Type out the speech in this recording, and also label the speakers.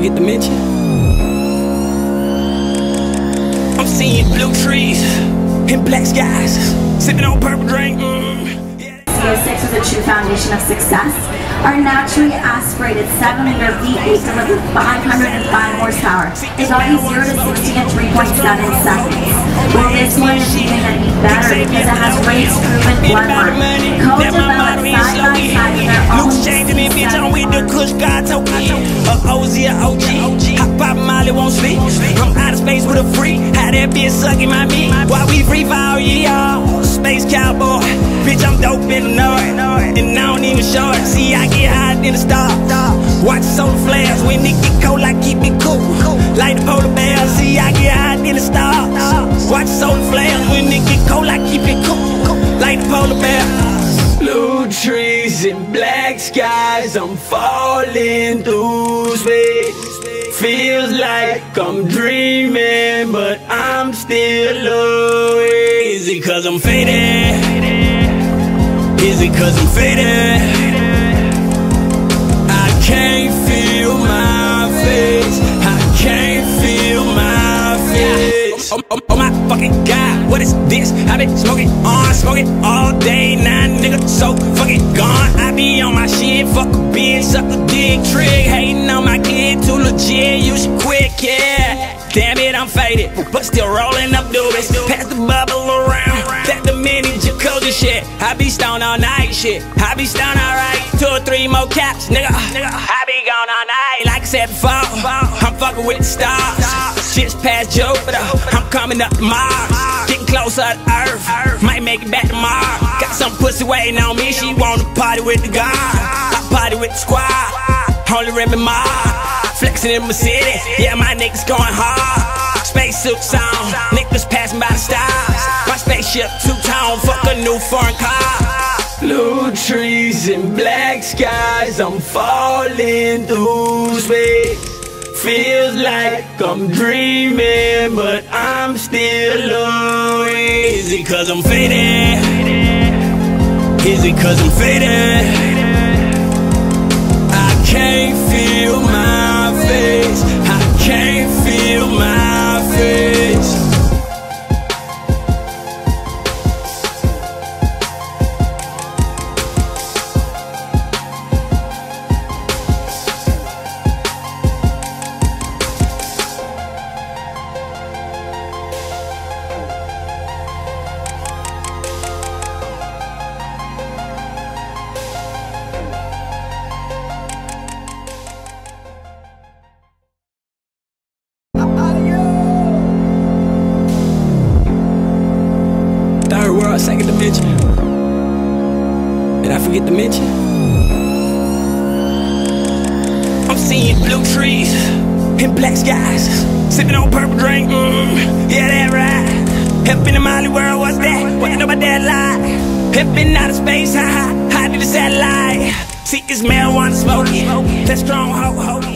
Speaker 1: forget to mention. I'm seeing blue trees and black skies, sipping on purple drink. Mm, yeah.
Speaker 2: Z06 is a true foundation of success. Our naturally aspirated 7-liter V8 delivers 505 horsepower. It's already 0 to 60 in 3.7 seconds. Well, this one is even going to be better because it has race-proven blood work. Co-developed side-by-side with our own
Speaker 1: C7. O's, yeah, OG. Hop pop Molly won't sleep. I'm out of space with a freak. How that bitch sucking my meat. Why we free fall, yeah, Space cowboy. Bitch, I'm dope in the north. And I don't even show it. See, I get higher than the star. Watch solar flares. When it get cold, I keep it cool. Like the polar bear. See, I get higher than the star. Watch solar flares. When it get cold, I keep it cool. Like the polar bear. Blue tree trees and black skies, I'm falling through space. Feels like I'm dreaming, but I'm still awake. Is it cause I'm faded? Is it cause I'm faded? I can't what is this? I been smoking on, smoking all day. Now nigga so fucking gone. I be on my shit, fuck a bitch, suck a dick, trick. Hating on my kid, too legit, you should quit, yeah. Damn it, I'm faded, but still rolling up doobies. Pass the bubble around, that the mini jacuzzi shit. I be stoned all night, shit. I be stoned alright. Two or three more caps, nigga. I be gone all night, like I said before. I'm fucking with the stars. Shit's past Jupiter, I'm coming up to Mars. Closer to Earth, might make it back to Mars. Got some pussy waiting on me, she wanna party with the guard. I party with the squad, only Remy Ma. Flexing in my city, yeah, my niggas going hard. Spacesuits on, niggas passing by the stars. My spaceship two-tone, fuck a new foreign car. Blue trees and black skies, I'm falling through space. Feels like I'm dreaming, but I'm still awake. Is it cause I'm faded? Is it cause I'm faded? I can't feel second dimension. Did I forget to mention? I'm seeing blue trees and black skies, sipping on purple drink. Mm, yeah, that right. Been in Molly world, what's that? What about that lie? Have been out of space, ha ha. High to the satellite. See, it's marijuana smoking. That strong ho ho.